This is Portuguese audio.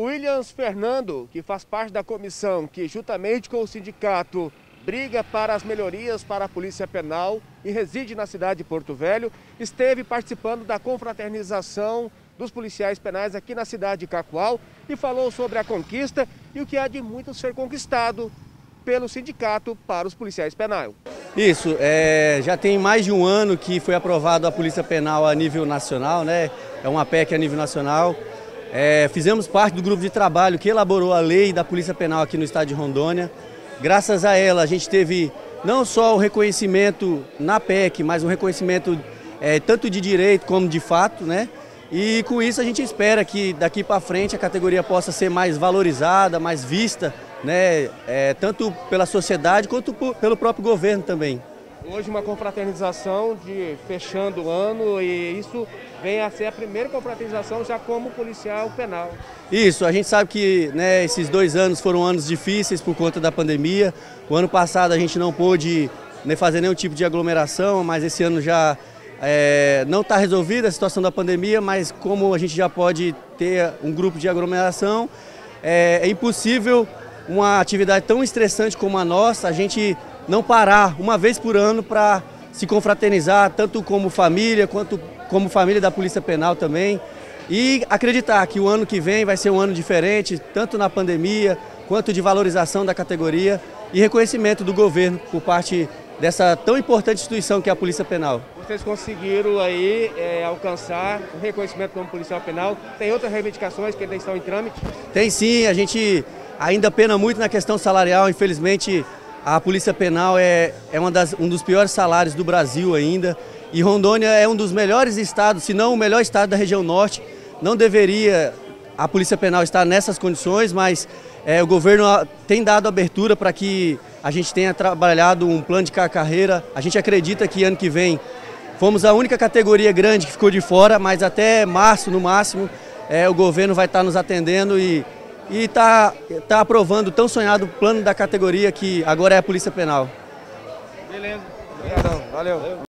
Williams Fernando, que faz parte da comissão que, juntamente com o sindicato, briga para as melhorias para a Polícia Penal e reside na cidade de Porto Velho, esteve participando da confraternização dos policiais penais aqui na cidade de Cacoal e falou sobre a conquista e o que há de muito ser conquistado pelo sindicato para os policiais penais. Isso, é, já tem mais de um ano que foi aprovado a Polícia Penal a nível nacional, né? É uma PEC a nível nacional. É, fizemos parte do grupo de trabalho que elaborou a lei da Polícia Penal aqui no estado de Rondônia. Graças a ela, a gente teve não só o reconhecimento na PEC, mas um reconhecimento é, tanto de direito como de fato, né? E com isso a gente espera que daqui para frente a categoria possa ser mais valorizada, mais vista, né? É, tanto pela sociedade quanto pelo próprio governo também. Hoje uma confraternização de fechando o ano e isso vem a ser a primeira confraternização já como policial penal. Isso, a gente sabe que né, esses dois anos foram anos difíceis por conta da pandemia. O ano passado a gente não pôde né, fazer nenhum tipo de aglomeração, mas esse ano já é, não está resolvida a situação da pandemia, mas como a gente já pode ter um grupo de aglomeração, é, é impossível uma atividade tão estressante como a nossa, a gente não parar uma vez por ano para se confraternizar, tanto como família, quanto como família da Polícia Penal também. E acreditar que o ano que vem vai ser um ano diferente, tanto na pandemia, quanto de valorização da categoria e reconhecimento do governo por parte dessa tão importante instituição que é a Polícia Penal. Vocês conseguiram aí é, alcançar o reconhecimento como policial penal. Tem outras reivindicações que ainda estão em trâmite? Tem sim, a gente ainda pena muito na questão salarial, infelizmente a Polícia Penal é, é uma das, um dos piores salários do Brasil ainda. E Rondônia é um dos melhores estados, se não o melhor estado da região norte. Não deveria a Polícia Penal estar nessas condições, mas é, o governo tem dado abertura para que a gente tenha trabalhado um plano de carreira. A gente acredita que ano que vem fomos a única categoria grande que ficou de fora, mas até março, no máximo, é, o governo vai estar nos atendendo e e está tá aprovando o tão sonhado plano da categoria que agora é a Polícia Penal. Beleza. Obrigadão. Valeu.